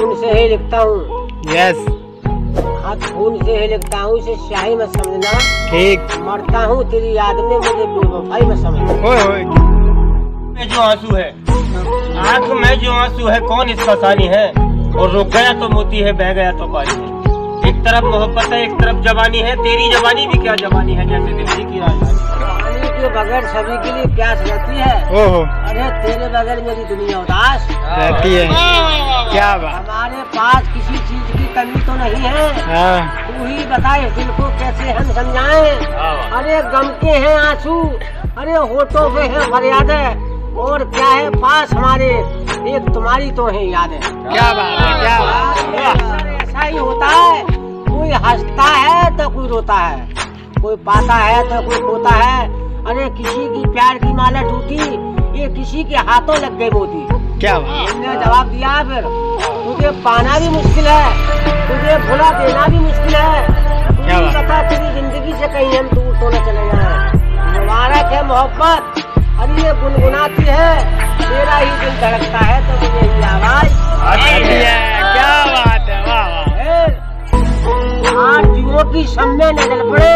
खून से ही लिखता हूँ। यस हाथ खून से ही लिखता हूँ इसे स्याही में समझना। ठीक। मरता हूँ तेरी याद में मुझे बेवफाई मत समझना ओए ओए। में जो आँसू है आँख में जो आँसू है कौन इसका सानी है? और रुक गया तो मोती है बह गया तो पानी है। एक तरफ़ मोहब्बत है एक तरफ़ जवानी है तेरी जवानी भी क्या जवानी है जैसे दिल्ली की राजधानी के बगैर सभी के लिए प्यास रहती है? ओहो। अरे तेरे बगैर मेरी दुनिया उदास। रहती है। क्या बात। पास किसी चीज़ की कमी तो नहीं है। हाँ। तू ही बताए दिल को कैसे हम समझाएँ। अरे गम के हैं आँसू अरे होठों पे है फरियादें और क्या है पास हमारे एक तुम्हारी तो है यादें। क्या बात है क्या बात है। ऐसा ही होता है कोई हंसता है तो कोई रोता है। कोई पाता है तो कोई खोता है। अरे किसी की प्यार की माला टूटी ये किसी के हाथों लग गए मोती। क्या बात? उसने जवाब दिया फिर। तुझे पाना भी मुश्किल है। तुझे भुला देना भी मुश्किल है। क्या ही बात? बता तेरी ज़िंदगी से कहीं हम दूर तो न चले जाए। मुबारक है मोहब्बत। अरे ये गुनगुनाती है। तेरा ही दिल धड़कता है तो मुझे ये आवाज़। क्या बात है? वाह वाह। है। जीवों की सम्मे न जल पड़े।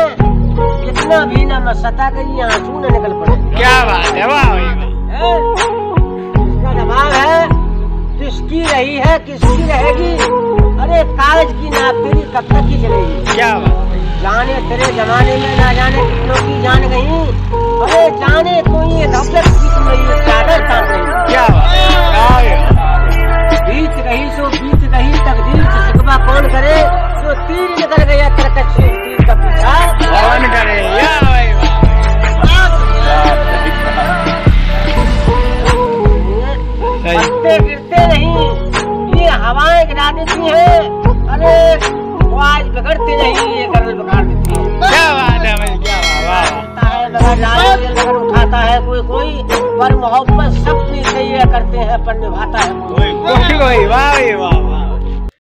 इतना भी न मसता कहीं आँसू न निकल पड़े। क्या बात है? वाह रही है किसकी रहेगी? अरे कागज़ की नाप तेरी कब तक की चलेगी? क्या बात जाने तेरे जमाने में ना जाने कितनों की जान गई। देती है। अरे वो आज बिगड़ते नहीं ये गरल बिगाड़ देती है। क्या बात है भाई क्या बात वाह वाह उठाता है है कोई कोई पर मोहब्बत सब मिलते करते हैं पर निभाता है। कोई कोई कोई वाह वाह वाह।